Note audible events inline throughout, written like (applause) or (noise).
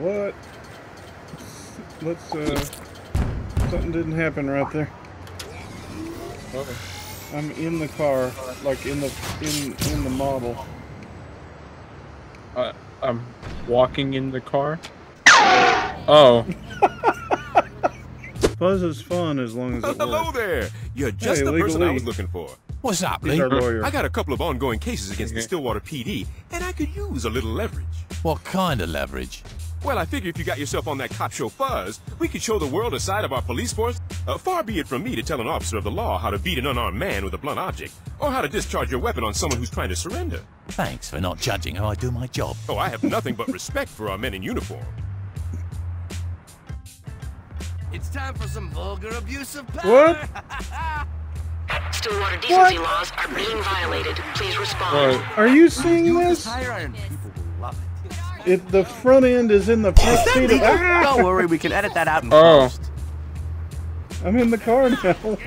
What? Let's, uh... Something didn't happen right there. Oh. I'm in the car, like in the in in the model. Uh, I'm walking in the car. Oh, (laughs) Fuzz is fun as long as Oh, it hello works. there. You're just Hey, the person I was looking for. What's up, He's Lee? our lawyer. I got a couple of ongoing cases against the Stilwater PD, and I could use a little leverage. What kind of leverage? Well, I figure if you got yourself on that cop show Fuzz, we could show the world a side of our police force. Uh, far be it from me to tell an officer of the law how to beat an unarmed man with a blunt object, or how to discharge your weapon on someone who's trying to surrender. Thanks for not judging how I do my job. Oh, I have nothing but respect for our men in uniform. It's time for some vulgar abuse of power. What? (laughs) Stilwater decency laws are being violated. Please respond. what? Are you seeing this? It. It the front end is in the front seat. Of, Ah! Don't worry, we can edit that out in Oh. post. I'm in the car now.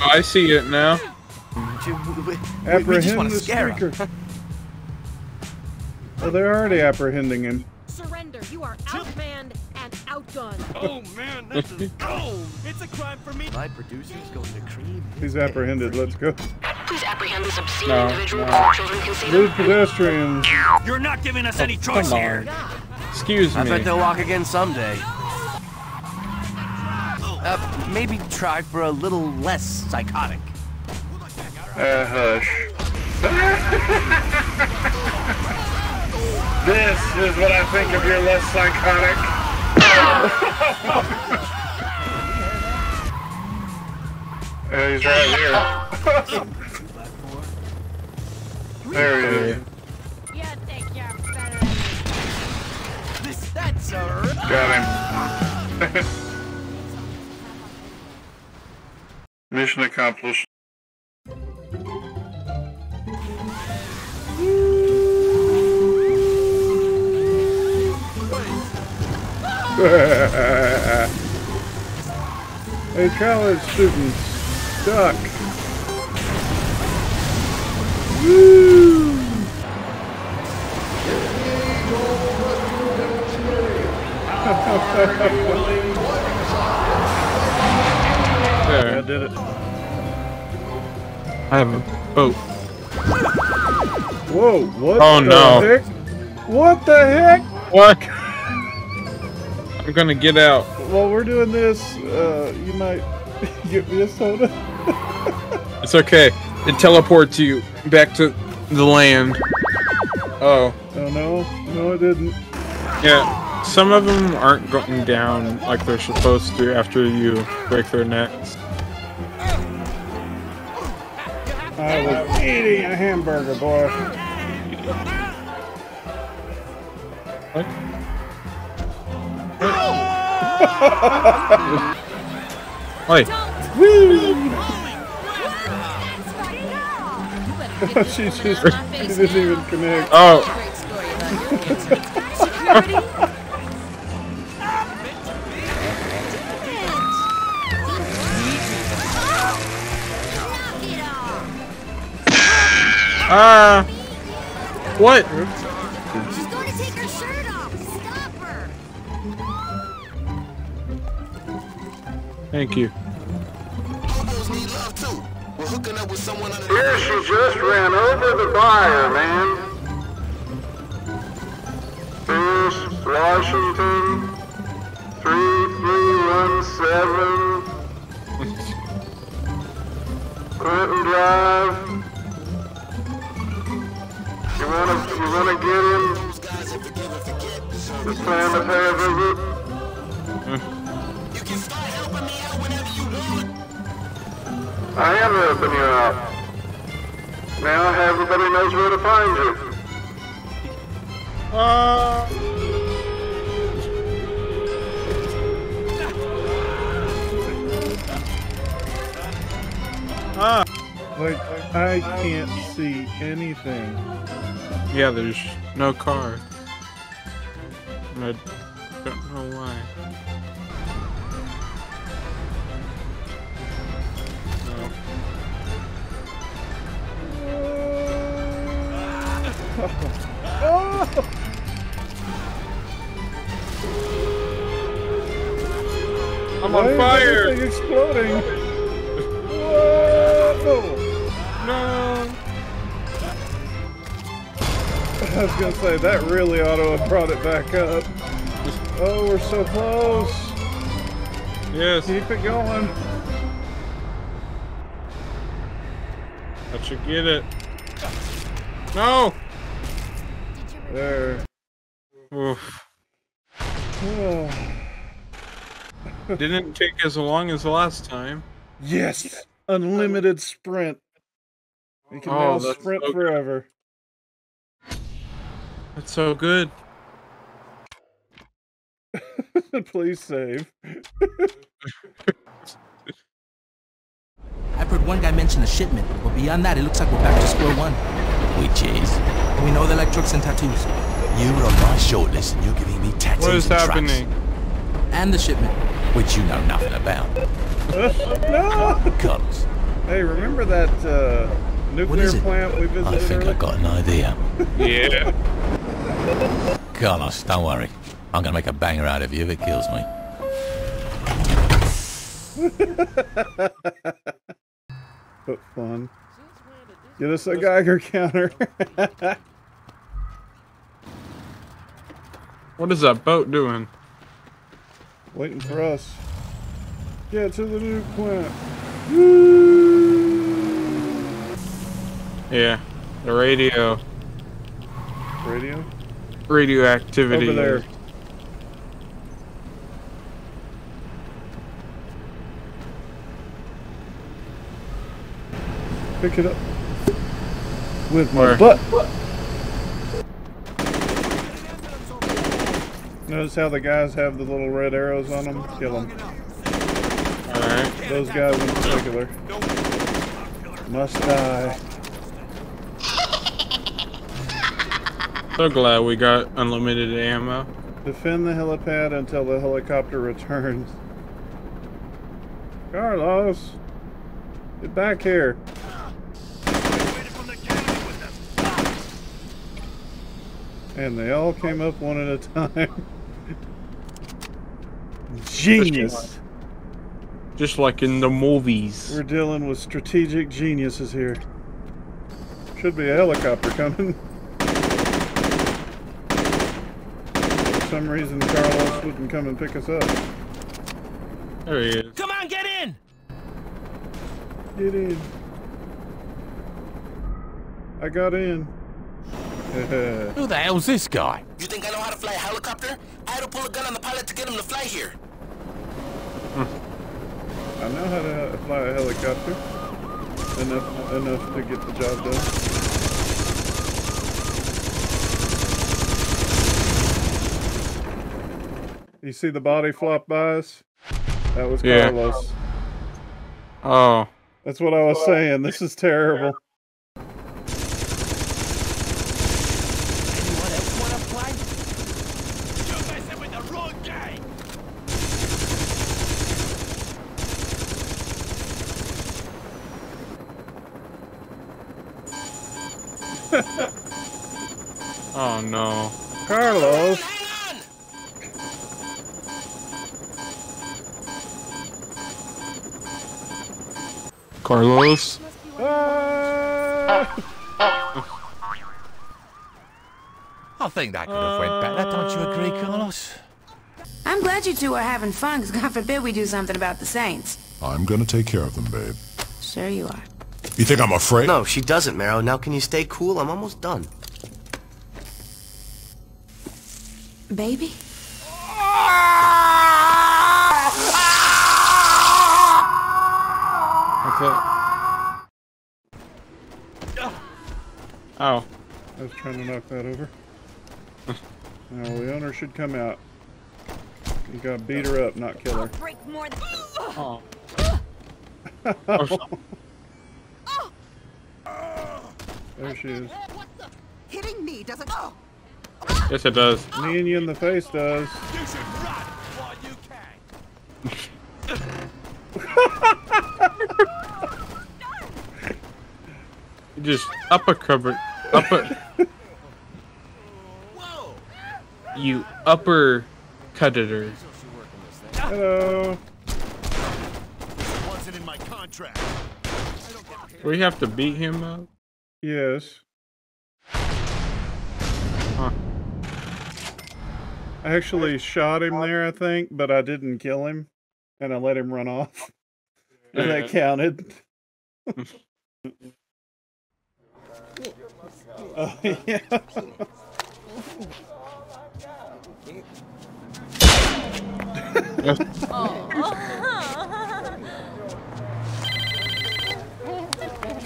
I see it now. We, we- we just want the to scare 'em. speaker. well, they're already apprehending him. Surrender. You are outmanned and outgunned. Oh man, this is (laughs) gold. It's a crime for me. My producer's going to cream. He's apprehended. Let's go. Please apprehend this obscene No, individual no. before children can see Rude them. pedestrians. You're not giving us any choice Come here. on. Excuse I bet they'll walk again someday. Uh, maybe try for a little less psychotic. Uh, hush. (laughs) this is what I think of your less psychotic. yeah, (laughs) he's right here. (laughs) there he is. You think you're better This, that's a Got him. (laughs) Mission accomplished. (laughs) hey, college students, duck. Woo! I did it. I have a boat. Whoa, what oh, the no. heck? What the heck? What? I'm gonna get out. While we're doing this, uh, you might (laughs) get me a soda. It's okay. It teleports you back to the land. Oh, Oh no, no it didn't. yeah. Some of them aren't going down like they're supposed to after you break their necks. I was eating a hamburger, boy. What? (laughs) Wait, Woo! (laughs) she just she didn't even connect. oh, ah, (laughs) what? She's going to take her shirt off. Stop her. Thank you. Buyer, man. Pierce, Washington, 3317. Clinton Drive. You wanna, you wanna get him? Just plan to pay a visit? I am helping you out. Now everybody knows where to find you. Ah. Ah. Like, I can't see anything. Yeah, there's no car. I don't know why. Oh. I'm Why on fire! everything exploding? Whoa! No! I was gonna say that really ought to have brought it back up. Oh, we're so close. Yes, Keep it going. I should get it. No! There. Oof. (sighs) Didn't take as long as the last time. Yes! Unlimited sprint. You can Oh, now sprint so good. forever. That's so good. (laughs) Please save. (laughs) I've heard one guy mention a shipment, but beyond that, it looks like we're back to square one. Which is, We know they like trucks and tattoos. you were on my shortlist and you're giving me tattoos What is and happening? And the shipment. which you know nothing about. (laughs) no! Carlos, Hey, remember that uh, nuclear plant we visited I think? I've got an idea. Yeah. Carlos, don't worry. I'm gonna make a banger out of you if it kills me. (laughs) But fun. Get us a Geiger counter. (laughs) What is that boat doing? Waiting for us. Get to the new plant. Yeah. The radio. Radio? Radioactivity. Over there. Pick it up. With my Where? butt. Notice how the guys have the little red arrows on them? Kill them. Alright. Those guys in particular. Must die. So glad we got unlimited ammo. Defend the helipad until the helicopter returns. Carlos! Get back here. And they all came up one at a time. (laughs) Genius! Just like in the movies. We're dealing with strategic geniuses here. Should be a helicopter coming. For some reason, Carlos wouldn't come and pick us up. There he is. Come on, get in! Get in. I got in. (laughs) Who the hell's this guy? You think I know how to fly a helicopter? I had to pull a gun on the pilot to get him to fly here. Hmm. I know how to fly a helicopter. Enough, enough to get the job done. You see the body flop by us? That was Yeah. Carlos. Oh. That's what I was saying. This is terrible. I think that could have went better, don't you agree, Carlos? I'm glad you two are having fun, because God forbid we do something about the Saints. I'm gonna take care of them, babe. Sure you are. You think I'm afraid? No, she doesn't, Maero. Now can you stay cool? I'm almost done. Baby? What's Oh. I was trying to knock that over. Now the owner should come out. You gotta beat her up, not kill her. Break more than. Oh. (laughs) There she is. Hitting me doesn't. Oh! Yes, it does. Ah. Kneeing you in the face does. You should run while you can! (laughs) Just upper cover, upper. you upper cutted her. Hello. contract. We have to beat him up. Yes. Huh. I actually shot him there, I think, but I didn't kill him, and I let him run off. And (laughs) that counted. (laughs) oh, (laughs) yeah.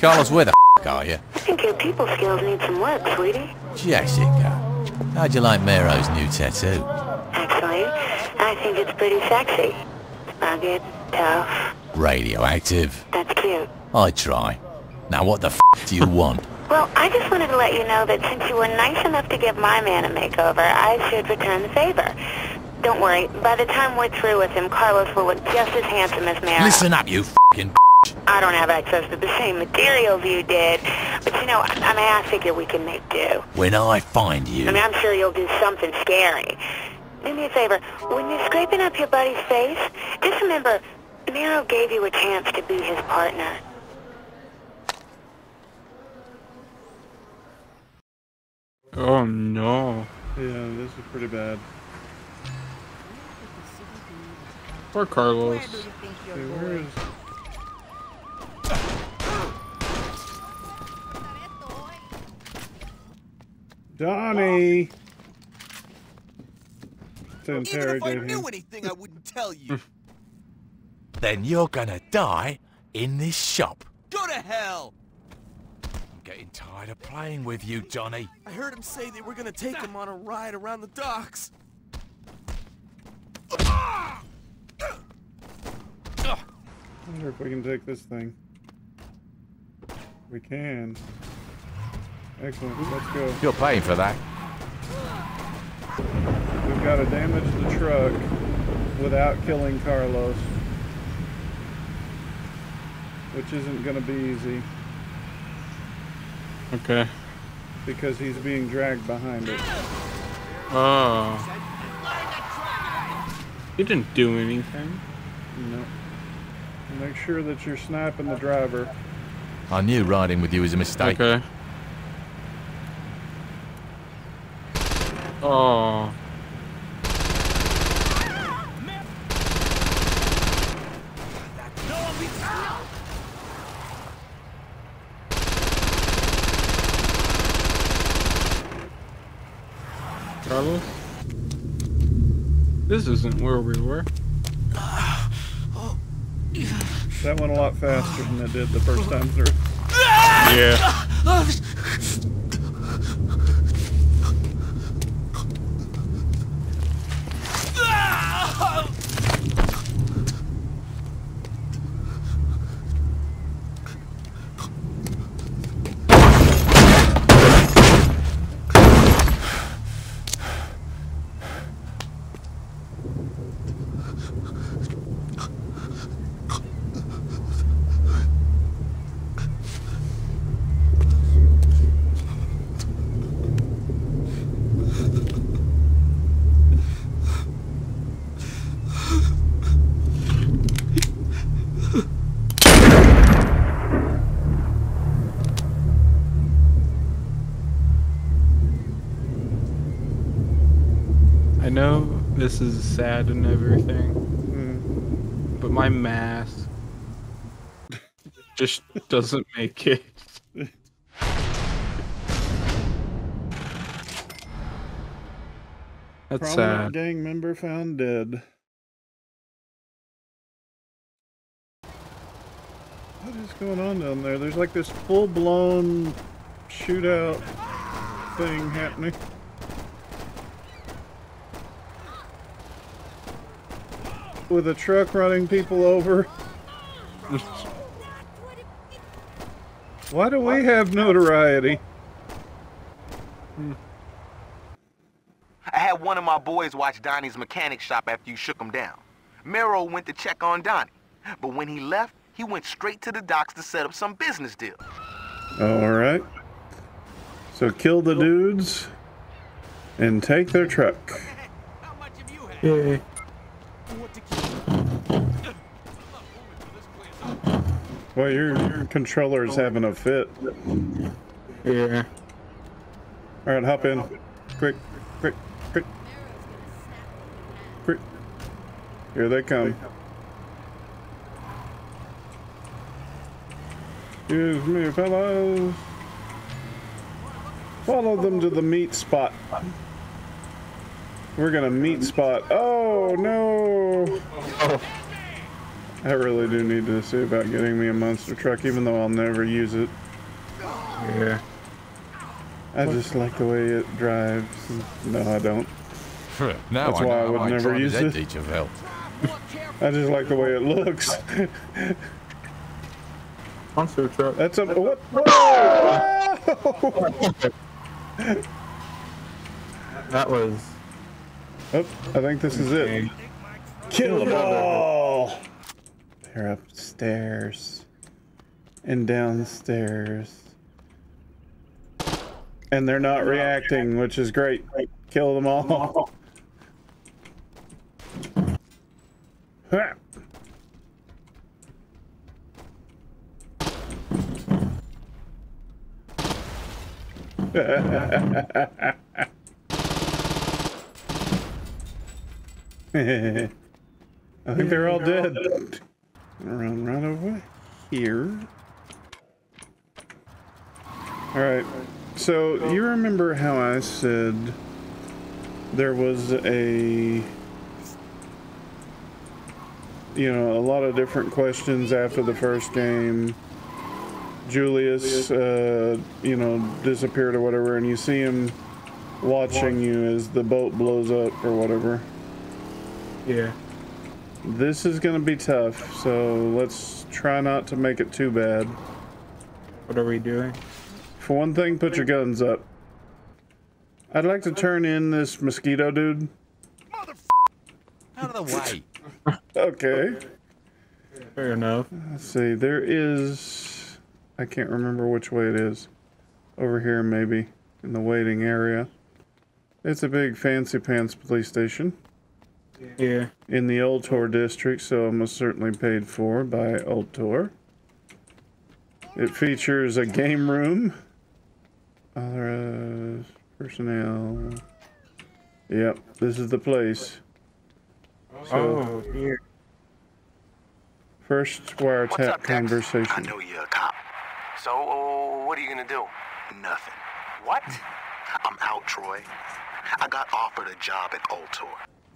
Carlos, where the f are you? I think your people skills need some work, sweetie. Jessica, how'd you like Maero's new tattoo? Actually, I think it's pretty sexy. Rugged, tough. Radioactive. That's cute. I try. Now what the f do you want? Well, I just wanted to let you know that since you were nice enough to give my man a makeover, I should return the favor. Don't worry, by the time we're through with him, Carlos will look just as handsome as Maero. Listen up, you f***ing I don't have access to the same materials you did, but you know, I, I mean, I figure we can make do. When I find you... I mean, I'm sure you'll do something scary. Do me a favor, when you're scraping up your buddy's face, just remember, Maero gave you a chance to be his partner. Oh no. Yeah, this is pretty bad. Poor Carlos. See, where is... Donnie! To Even if I interrogate knew him. anything, I wouldn't tell you. Hmm. Then you're gonna die in this shop. Go to hell! I'm getting tired of playing with you, Johnny. I heard him say they were gonna take him on a ride around the docks. I wonder if we can take this thing. We can. Excellent, let's go. You're paying for that. We've got to damage the truck without killing Carlos. Which isn't going to be easy Okay. because he's being dragged behind it. Oh. He didn't do anything. No. Make sure that you're sniping the driver. I knew riding with you was a mistake. Okay. Oh. Carlos? This isn't where we were. That went a lot faster than it did the first time through. Yeah. Ah! Know this is sad and everything, hmm. but my math just (laughs) doesn't make it. That's Prominent sad. gang member found dead. What is going on down there? There's like this full-blown shootout thing happening. With a truck running people over. Why do we have notoriety? I had one of my boys watch Donnie's mechanic shop after you shook him down. Maero went to check on Donnie, but when he left, he went straight to the docks to set up some business deal. Alright. So kill the dudes and take their truck. (laughs) Yay. Well, your, your controller's having a fit. Yeah. All right, hop in. Quick, quick, quick. Quick. Here they come. Excuse me, fellows. Follow them to the meat spot. We're gonna meat spot. Oh no! Oh. I really do need to see about getting me a monster truck, even though I'll never use it. Yeah. I just like the way it drives. No, I don't. (laughs) now That's I why know I would my never use it. teacher felt. I just like the way it looks. (laughs) Monster truck. That's a what? Whoa! (laughs) That was. Oh, I think this is it. Kill them all! They're upstairs and downstairs. And they're not reacting, which is great. Kill them all. (laughs) (laughs) I think they're all dead. Run right over here. Alright, so you remember how I said there was a, you know, a lot of different questions after the first game. Julius, uh, you know, disappeared or whatever, and you see him watching you as the boat blows up or whatever. Yeah. This is gonna be tough, so let's try not to make it too bad. What are we doing? For one thing, put your guns up. I'd like to turn in this mosquito dude. Out of the way. (laughs) Okay. Fair enough. Let's see, there is... I can't remember which way it is. Over here, maybe, in the waiting area. It's a big fancy pants police station. Yeah. In the Ultor district, so almost certainly paid for by Ultor. It features a game room. Other personnel. Yep, this is the place. Oh, here. First wiretap conversation. I know you're a cop. So, uh, what are you gonna do? Nothing. What? I'm out, Troy. I got offered a job at Ultor.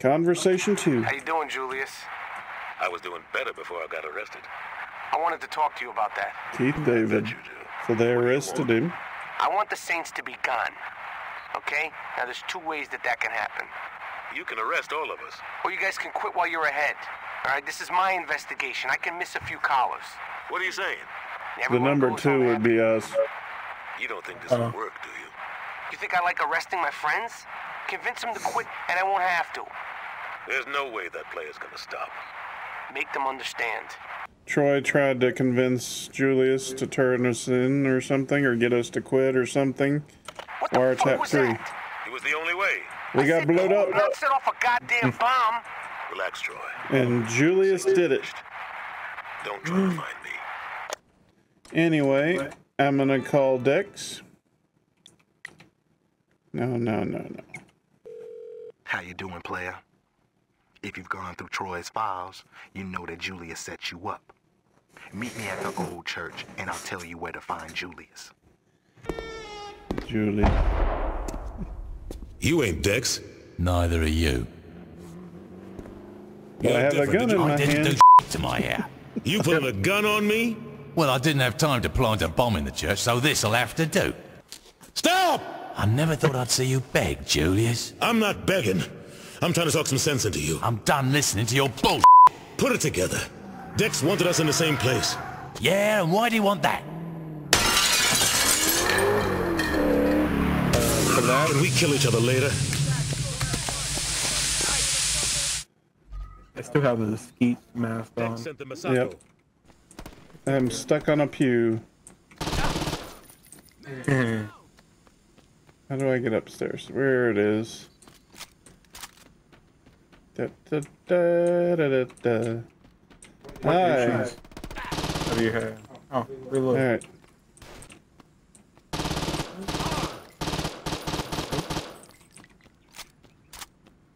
Conversation two. How you doing, Julius? I was doing better before I got arrested. I wanted to talk to you about that. Keith David. you do. So they arrested him. I want the Saints to be gone. Okay? Now, there's two ways that that can happen. You can arrest all of us. Or you guys can quit while you're ahead. All right? This is my investigation. I can miss a few collars. What are you saying? The number two would be us. You don't think this Uh-huh. will work, do you? You think I like arresting my friends? Convince them to quit, and I won't have to. There's no way that player's gonna stop. Make them understand. Troy tried to convince Julius to turn us in or something, or get us to quit or something. Wiretap three. It was the only way. We got blowed up, Not set off a goddamn bomb. Relax, Troy. and Julius did it. Don't try to find me. Anyway, I'm gonna call Dex. No, no, no, no. How you doing, player? If you've gone through Troy's files, you know that Julius set you up. Meet me at the old church, and I'll tell you where to find Julius. Julie. You ain't Dex. Neither are you. But I have a gun in my I didn't hand. do to my hair. You (laughs) put a gun on me? Well, I didn't have time to plant a bomb in the church, so this'll have to do. Stop! I never thought I'd see you beg, Julius. I'm not begging. I'm trying to talk some sense into you. I'm done listening to your bull. Put it together. Dex wanted us in the same place. Yeah, and why do you want that? Can we kill each other later? I still have the skeet mask on. Yep. I'm stuck on a pew. (laughs) How do I get upstairs? Where it is. Da, da, da, da, da, da. Hi. What do you have? Oh, reload. All right.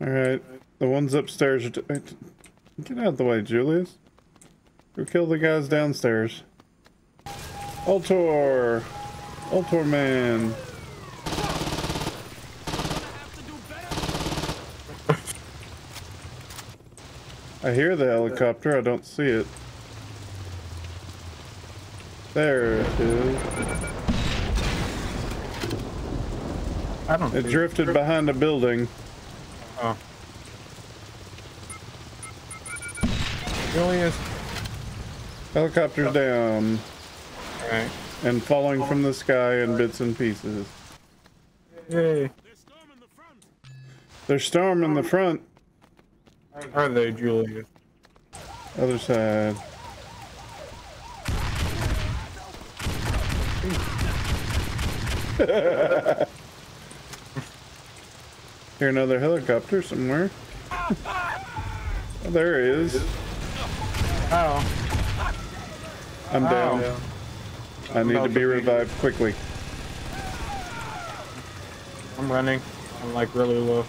All right. The ones upstairs. Are t- t- Get out of the way, Julius. Go kill the guys downstairs. Ultor! Ultor man! I hear the helicopter, I don't see it. There it is. I don't. It drifted behind a building. Oh. Julius. Helicopter's oh. down. Alright. And falling from the sky in bits and pieces. Yay. They're storming the front. Are they, Julia? Other side. (laughs) Hear another helicopter somewhere. Oh, (laughs) there he is. Oh. I'm down. Ow. I need to About be to be- revived quickly. I'm running. I'm like really low.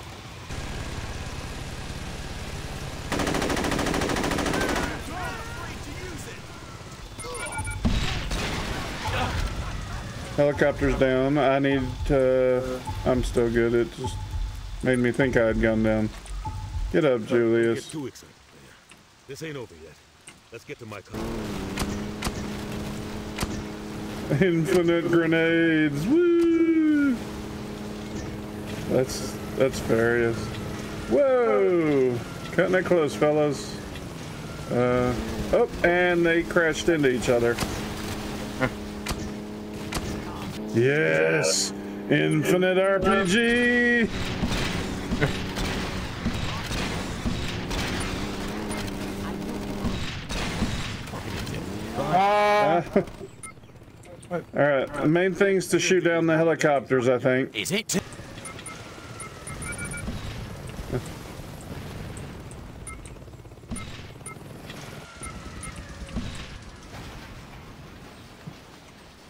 Helicopter's down. I need to. I'm still good. It just made me think I had gone down. Get up, Get Julius. player. This ain't over yet. Let's get to my car. Infinite grenades. Woo! That's that's various. Whoa! Cutting it close, fellas. Uh, oh, and they crashed into each other. Yes! Infinite RPG! Ah! (laughs) Alright, the main thing's to shoot down the helicopters, I think. Is it?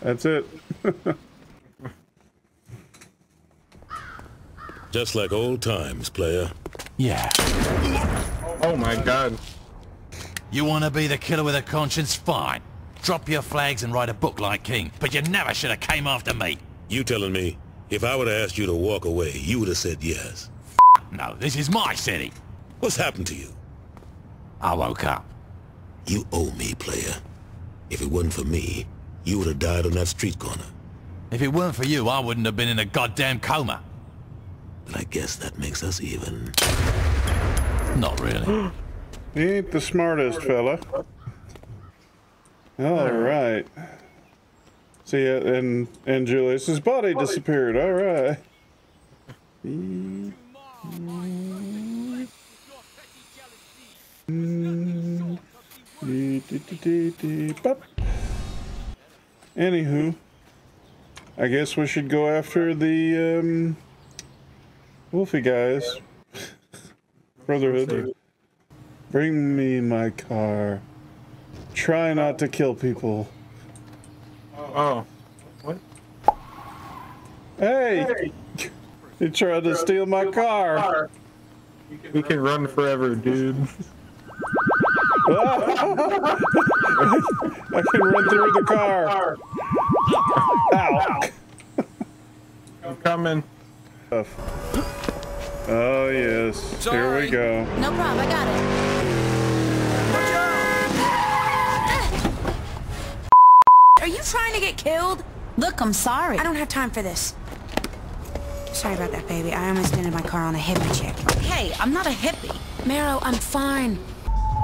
That's it. (laughs) Just like old times, player. Yeah. Oh my god. You want to be the killer with a conscience? Fine. Drop your flags and write a book like King. But you never should have came after me. You telling me, if I would have asked you to walk away, you would have said yes. No, this is my city. What's happened to you? I woke up. You owe me, player. If it wasn't for me, you would have died on that street corner. If it weren't for you, I wouldn't have been in a goddamn coma. But I guess that makes us even. Not really. He (gasps) ain't the smartest fella. All right. See, uh, and and Julius's body disappeared. All right. Bop. Anywho, I guess we should go after the um, Wolfie guys. Brotherhood. Bring me my car. Try not to kill people. Oh. oh. What? Hey! You tried to steal my car. We can run forever, dude. (laughs) I can run through the car. (laughs) Ow. I'm coming. Oh, yes. Here we go. No problem, I got it. Are you trying to get killed? Look, I'm sorry. I don't have time for this. Sorry about that, baby. I almost ended my car on a hippie chick. Hey, I'm not a hippie. Maero, I'm fine.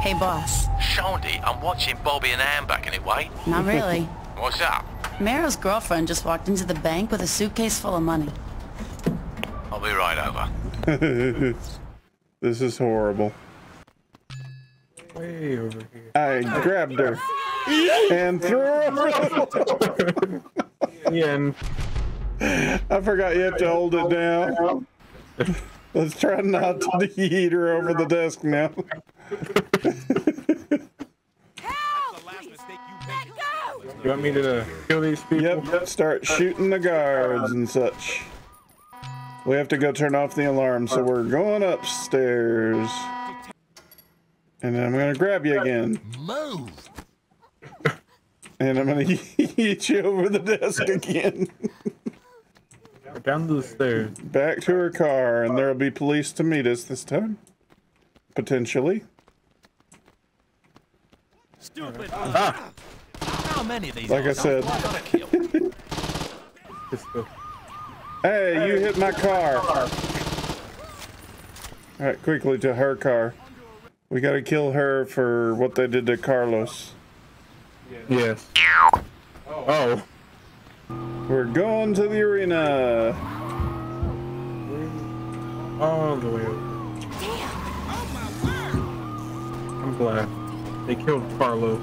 Hey, boss. Shaundi, I'm watching Bobby and Ann back in it, way. Not really. (laughs) What's up? Maero's girlfriend just walked into the bank with a suitcase full of money. I'll be right over. (laughs) this is horrible. Way over here. I grabbed her and threw her (laughs) over. Ian. I forgot you have to hold it down. Let's try not to yeet her over the desk now. (laughs) You want me to kill these people? Yep, start shooting the guards and such. We have to go turn off the alarm, so we're going upstairs. And then I'm gonna grab you again. Move! And I'm gonna (laughs) eat you over the desk again. (laughs) Down the stairs. Back to her car, and there'll be police to meet us this time. Potentially. Stupid. Ah! How many of these Like I said. am I gonna kill? Hey, you hit my car. Alright, quickly to her car. We gotta kill her for what they did to Carlos. Yes. Oh. oh. We're going to the arena. All the way over. I'm glad. They killed Carlos.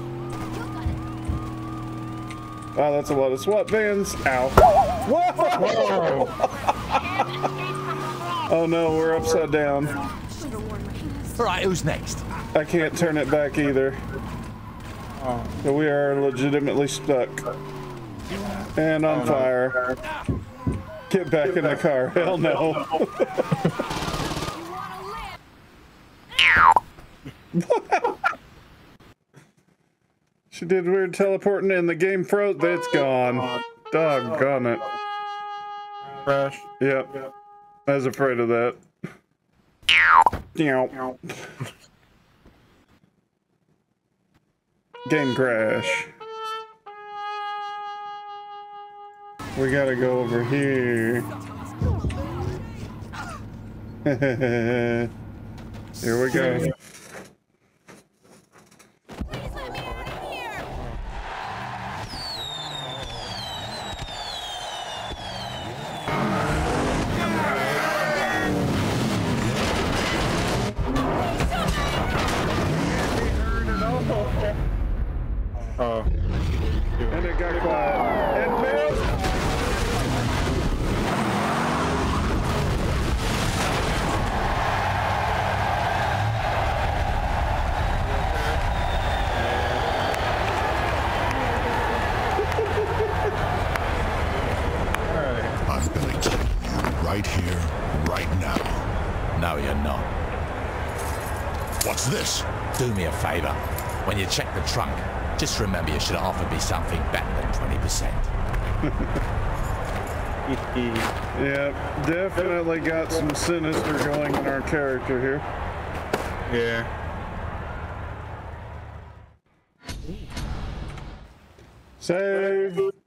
Oh, that's a lot of SWAT vans. Ow. Whoa! oh no, we're upside down. All right, who's next? I can't turn it back either. So we are legitimately stuck. And on oh, fire. Get back in the car. Hell no. (laughs) she did weird teleporting and the game froze. It's gone. Doggone it. Crash. Yep. I was afraid of that. (laughs) Game crash. We gotta go over here. (laughs) here we go. When you check the trunk, just remember you should offer me something better than 20%. (laughs) Yep, definitely got some sinister going in our character here. Yeah. Save.